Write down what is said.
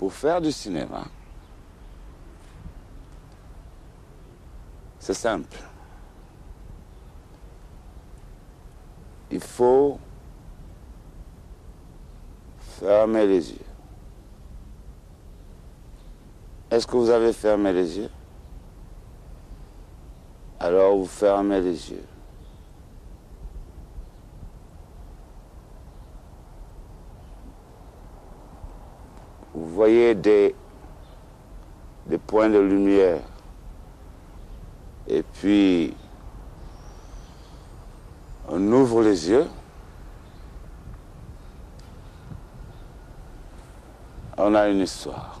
pour faire du cinéma, c'est simple. Il faut fermer les yeux. Est-ce que vous avez fermé les yeux? Alors vous fermez les yeux. Vous voyez des, points de lumière. Et puis, on ouvre les yeux. On a une histoire.